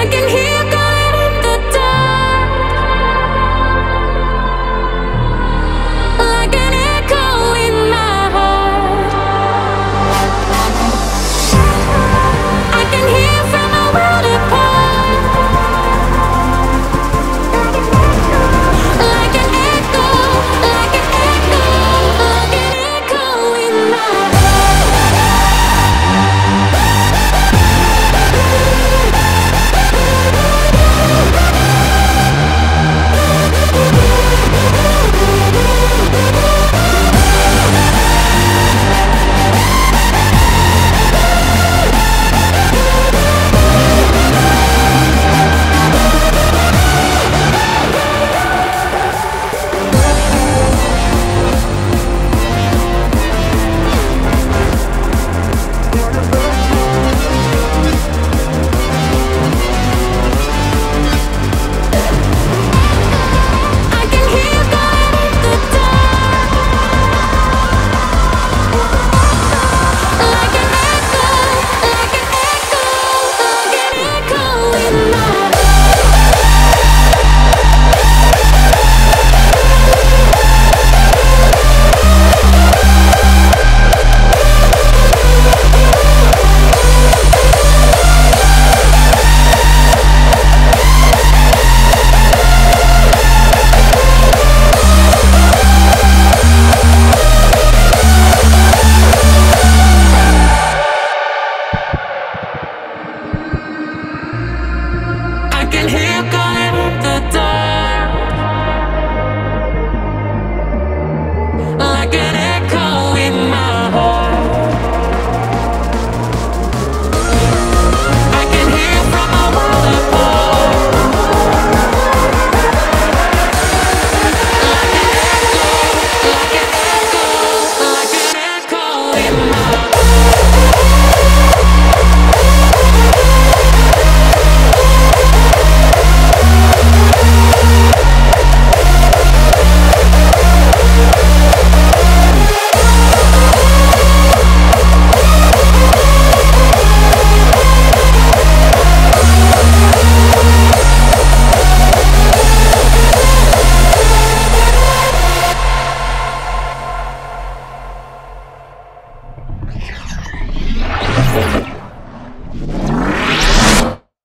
I can hear